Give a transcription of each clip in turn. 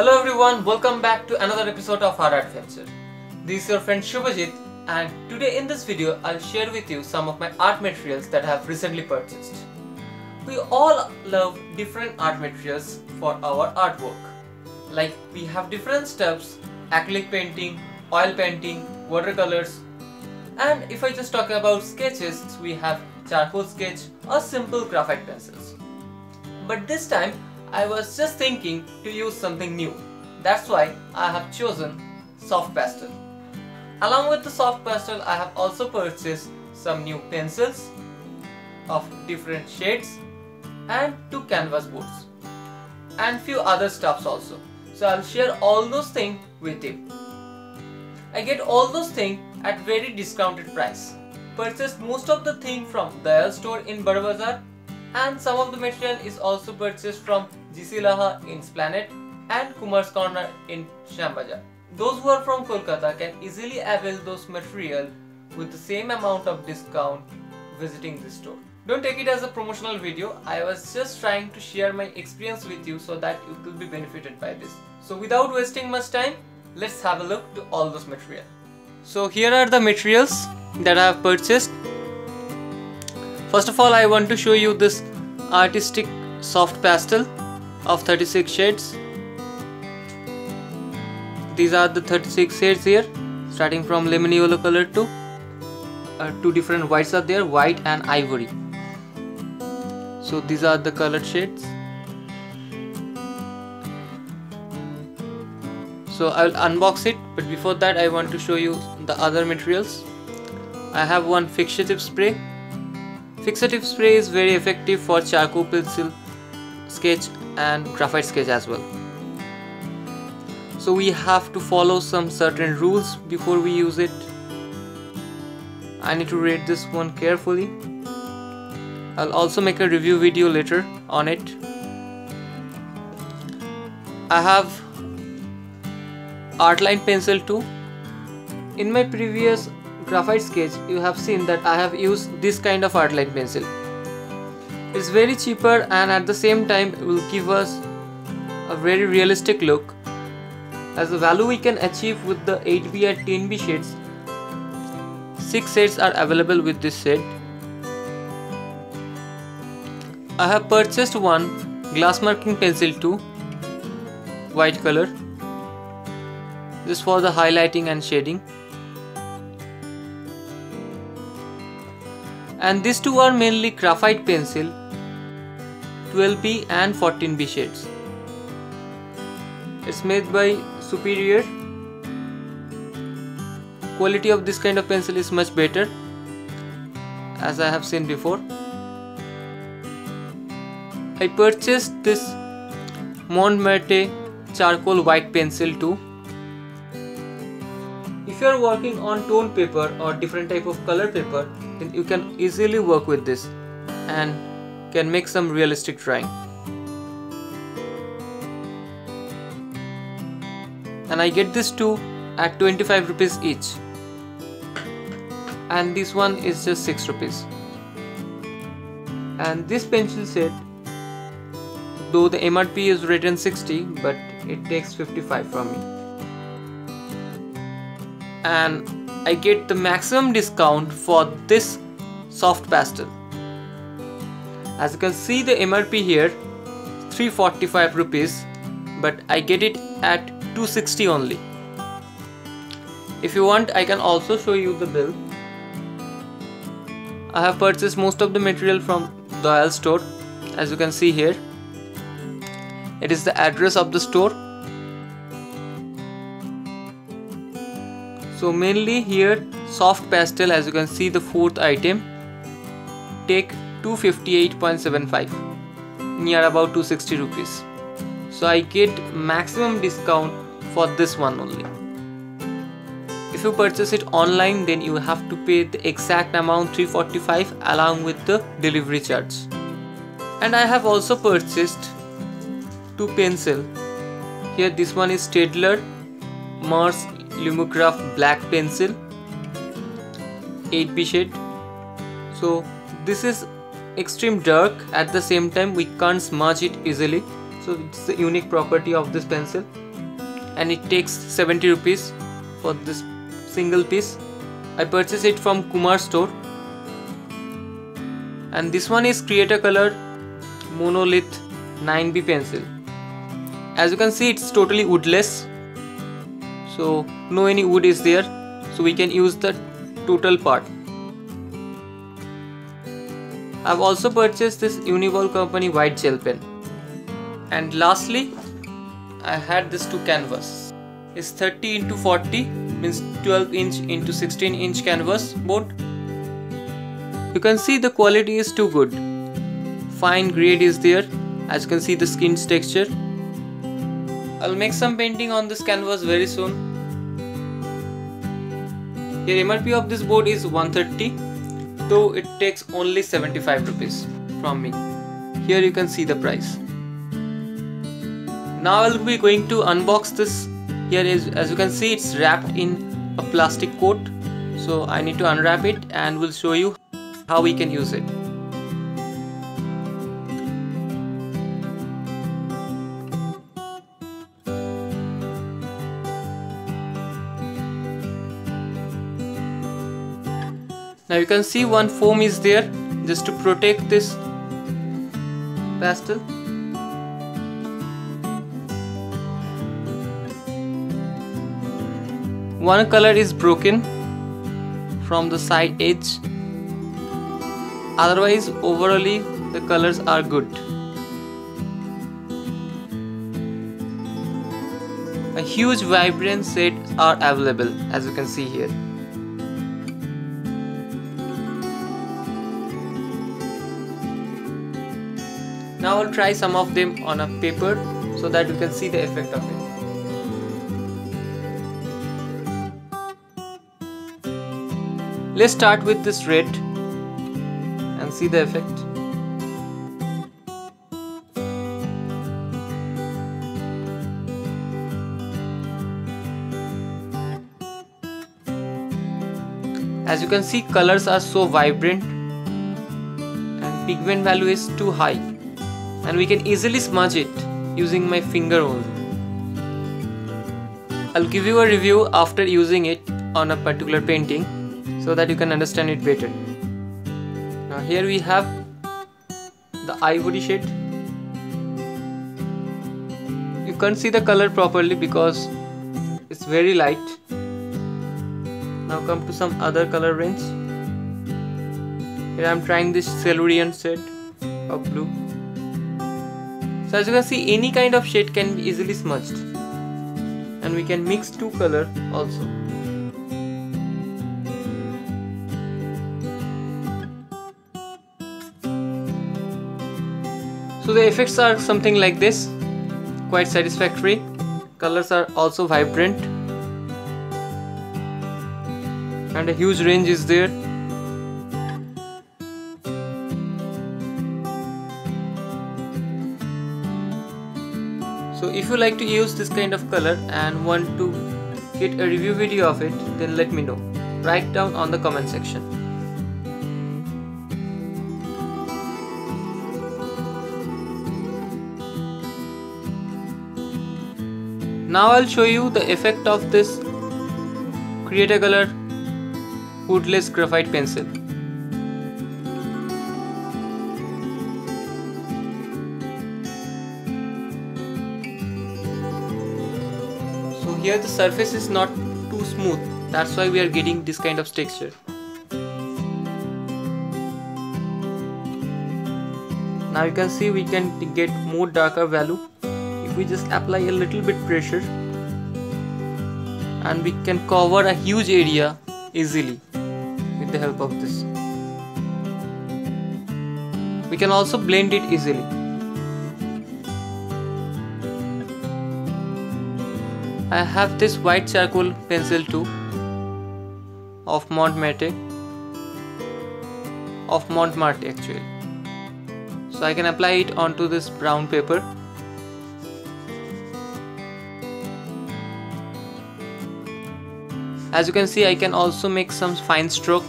Hello everyone, welcome back to another episode of Art Adventure. This is your friend Shubhajit and today in this video I'll share with you some of my art materials that I have recently purchased. We all love different art materials for our artwork. Like we have different steps, acrylic painting, oil painting, watercolors and if I just talk about sketches, we have charcoal sketch or simple graphite pencils. But this time I was just thinking to use something new. That's why I have chosen soft pastel. Along with the soft pastel I have also purchased some new pencils of different shades and two canvas boards and few other stuffs also. So I'll share all those things with you. I get all those things at very discounted price. Purchased most of the thing from Dayal store in Barabazar and some of the material is also purchased from GC Laha in Esplanade and Kumar's Concern in Shyambazar. Those who are from Kolkata can easily avail those material with the same amount of discount visiting this store. Don't take it as a promotional video, I was just trying to share my experience with you so that you could be benefited by this. So without wasting much time, let's have a look to all those material. So here are the materials that I have purchased First of all I want to show you this artistic soft pastel of 36 shades. These are the 36 shades here starting from lemon yellow color to uh, two different whites are there white and ivory. So these are the colored shades. So I will unbox it but before that I want to show you the other materials. I have one fixative spray Fixative spray is very effective for charcoal pencil sketch and graphite sketch as well. So we have to follow some certain rules before we use it. I need to read this one carefully. I'll also make a review video later on it. I have Artline pencil too. In my previous graphite sketch you have seen that I have used this kind of Artline pencil. It's very cheaper and at the same time will give us a very realistic look. As the value we can achieve with the 8B and 10B shades, 6 shades are available with this set. I have purchased one glass marking pencil too, white color. This for the highlighting and shading. And these two are mainly graphite pencil 12B and 14B shades. It's made by Superior. Quality of this kind of pencil is much better as I have seen before. I purchased this Mont Marte charcoal white pencil too. If you are working on tone paper or different type of color paper, then you can easily work with this and can make some realistic drawing. And I get this two at 25 rupees each. And this one is just 6 rupees. And this pencil set, though the MRP is written 60, but it takes 55 from me. And I get the maximum discount for this soft pastel. As you can see the MRP here 345 rupees but I get it at 260 only. If you want I can also show you the bill. I have purchased most of the material from the Dayal store as you can see here. It is the address of the store so mainly here soft pastel as you can see the fourth item. Take 258.75 near about 260 rupees. So I get maximum discount for this one only. If you purchase it online then you have to pay the exact amount 345 along with the delivery charge. And I have also purchased two pencil. Here this one is Staedtler Mars Lumograph black pencil 8b shade. So this is extreme dark. At the same time we can't smudge it easily. So it's the unique property of this pencil. And it takes 70 rupees for this single piece. I purchased it from Kumar store. And this one is Cretacolor monolith 9b pencil. As you can see it's totally woodless so no any wood is there. So we can use the total part. I've also purchased this Uniball company white gel pen. And lastly I had this two canvas. It's 30 into 40 means 12 inch into 16 inch canvas board. You can see the quality is too good. Fine grade is there. As you can see the skin's texture. I'll make some painting on this canvas very soon here MRP of this board is 130 though it takes only 75 rupees from me. Here you can see the price. Now I'll be going to unbox this. Here is as you can see it's wrapped in a plastic coat. So I need to unwrap it and we'll show you how we can use it now you can see one foam is there just to protect this pastel. One color is broken from the side edge. Otherwise overally the colors are good. A huge vibrant set are available as you can see here Now I'll try some of them on a paper so that you can see the effect of it. Let's start with this red and see the effect. As you can see colors are so vibrant and pigment value is too high and we can easily smudge it using my finger only. I'll give you a review after using it on a particular painting so that you can understand it better. Now here we have the ivory shade. You can't see the color properly because it's very light. Now come to some other color range. Here I'm trying this Cerulean shade of blue. So as you can see any kind of shade can be easily smudged. And we can mix two color also. So the effects are something like this. Quite satisfactory. Colors are also vibrant. And a huge range is there you like to use this kind of color and want to get a review video of it then let me know. Write down on the comment section. Now I'll show you the effect of this Cretacolor woodless graphite pencil here the surface is not too smooth. That's why we are getting this kind of texture. Now you can see we can get more darker value if we just apply a little bit pressure. And we can cover a huge area easily with the help of this. We can also blend it easily I have this white charcoal pencil too of Mont Marte of Mont Marte actually. So I can apply it onto this brown paper. As you can see I can also make some fine stroke.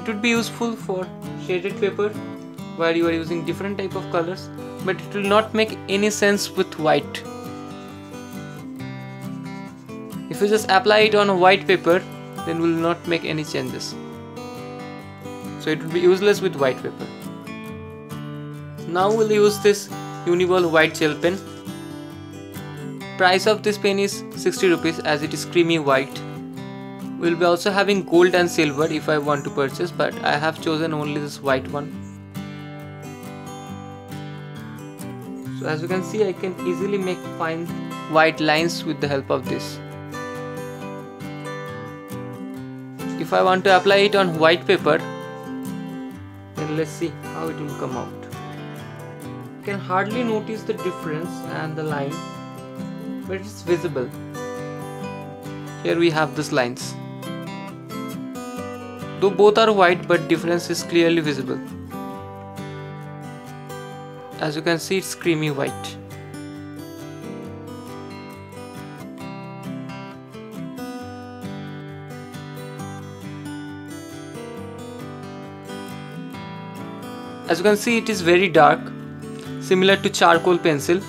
It would be useful for shaded paper where you are using different type of colors but it will not make any sense with white. If you just apply it on a white paper then will not make any changes. So it will be useless with white paper. Now we'll use this Uniball white gel pen. Price of this pen is 60 rupees as it is creamy white. We'll be also having gold and silver if I want to purchase but I have chosen only this white one as you can see I can easily make fine white lines with the help of this. If I want to apply it on white paper then let's see how it will come out. You can hardly notice the difference and the line but it's visible. Here we have these lines. Though both are white but difference is clearly visible as you can see it's creamy white. As you can see it is very dark similar to charcoal pencil.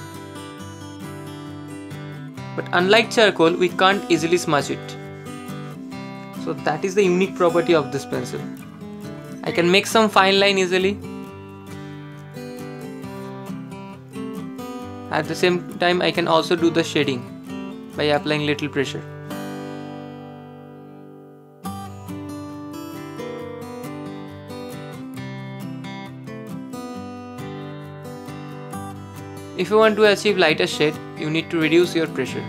But unlike charcoal we can't easily smudge it. So that is the unique property of this pencil. I can make some fine line easily at the same time I can also do the shading by applying little pressure If you want to achieve lighter shade, you need to reduce your pressure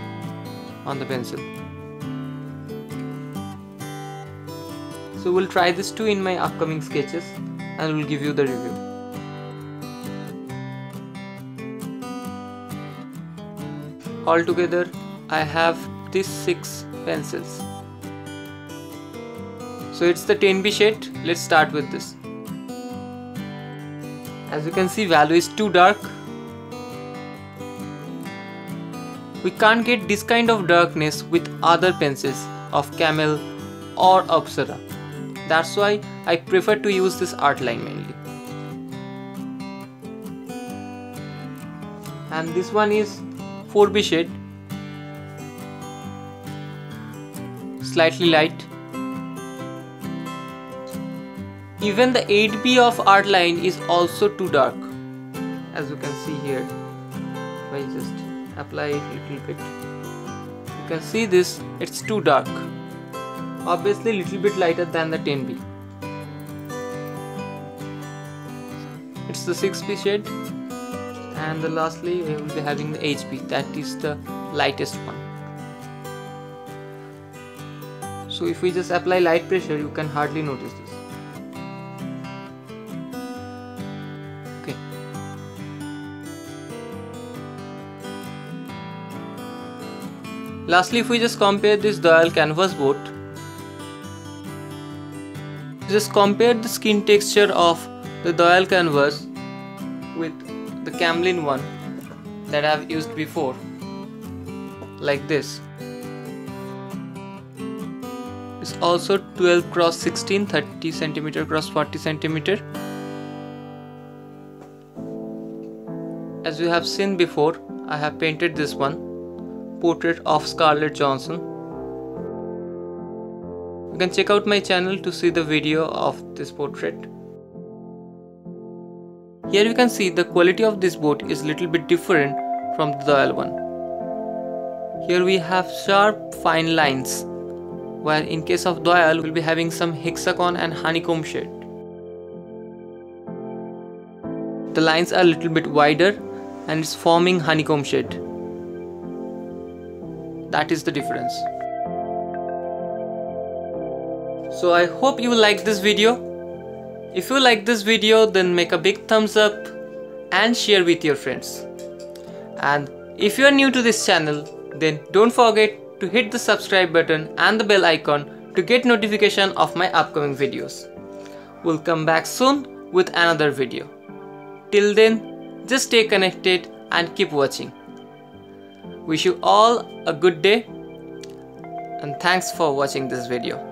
on the pencil. So we'll try this too in my upcoming sketches and we'll give you the review. Altogether, I have these 6 pencils. So it's the 10B shade, let's start with this. As you can see value is too dark We can't get this kind of darkness with other pencils of Camel or Apsara. That's why I prefer to use this Artline mainly. And this one is 4B shade. Slightly light. Even the 8B of Artline is also too dark. As you can see here. I just apply it little bit you can see this it's too dark obviously little bit lighter than the 10B it's the 6B shade and the lastly we will be having the HB that is the lightest one. So if we just apply light pressure you can hardly notice this. Okay. Lastly, if we just compare this Doyle canvas boat, just compare the skin texture of the Doyle canvas the Camlin one that I have used before, like this. It's also 12 cross 16, 30 centimeter cross 40 centimeter. As you have seen before, I have painted this one portrait of Scarlett Johansson You can check out my channel to see the video of this portrait. Here you can see the quality of this boat is a little bit different from the Doyle one. Here we have sharp fine lines while in case of Doyle we'll be having some hexagon and honeycomb shade. The lines are a little bit wider and it's forming honeycomb shade. That is the difference. So I hope you like this video. If you like this video then make a big thumbs up and share with your friends. And if you are new to this channel then don't forget to hit the subscribe button and the bell icon to get notification of my upcoming videos. We'll come back soon with another video. Till then, just stay connected and keep watching. Wish you all a good day and thanks for watching this video.